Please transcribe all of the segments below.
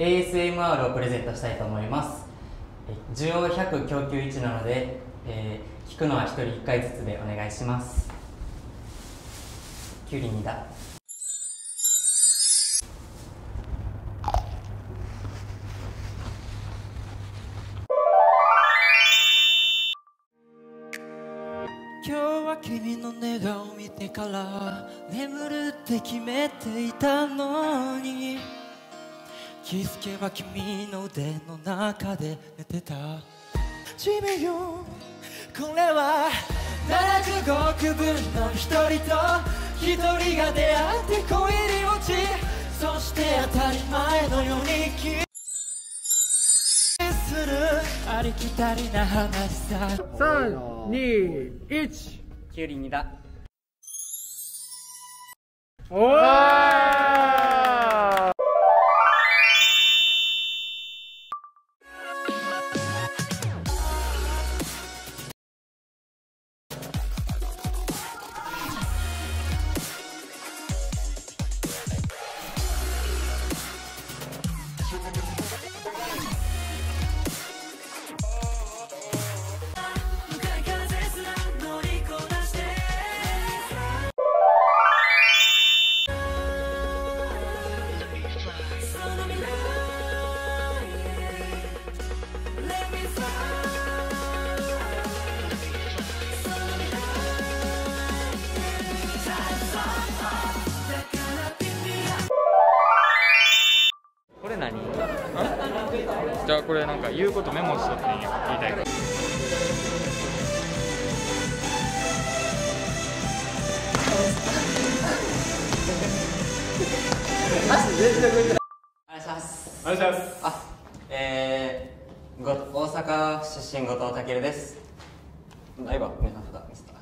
ASMR をプレゼントしたいと思います。需要100供給1なので、えー、聞くのは1人1回ずつでお願いします。キュウリ2だ。君の寝顔見てから眠るって決めていたのに気づけば君の腕の中で寝てた。地味よこれは75億分の一人と一人が出会って恋に落ちそして当たり前のようにキスする。ありきたりな話さ321キュウリ2だ。おーじゃあこれなんか言うことメモしとって言いたいことお願いしますお願いしますあえー、ご大阪出身後藤健ですあ今皆さん札見せた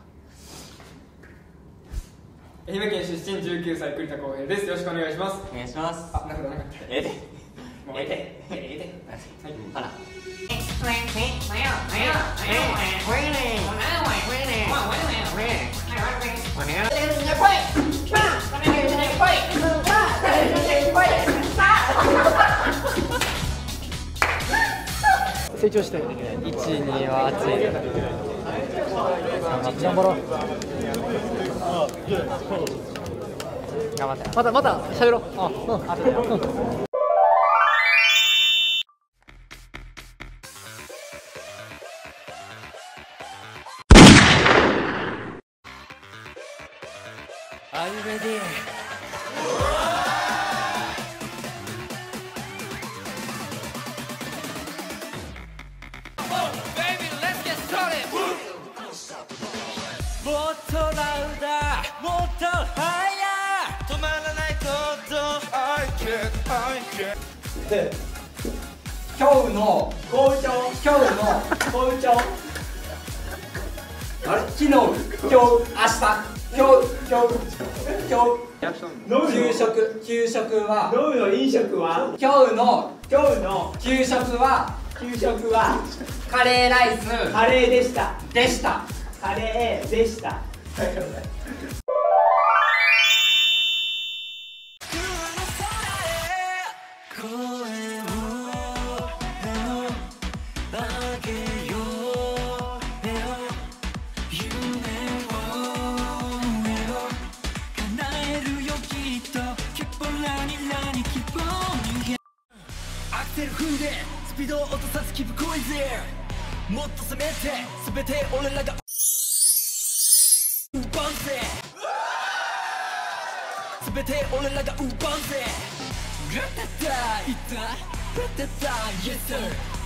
愛媛県出身19歳栗田浩平ですよろしくお願いします。お願いします。あなくなかったええ？ではい。成長して。12は暑い。頑張ろう頑張って。またまた喋ろう。あうんうんあ you ready? もっとラウダーもっとハイヤー止まらないとど I can't I can't で今日の校長今日の校長あれ？昨日？今日明日？今日今日今日給食給食は飲むの飲食は今日の今日の給食は給食はカレーライスカレーでしたでしたカレーでした声セル踏んでスピードを落とさずキープコイズもっと攻めて全て俺らが。奪うぜ。全て俺らが奪うぜ。ラタタいった。ラタタ Yes sir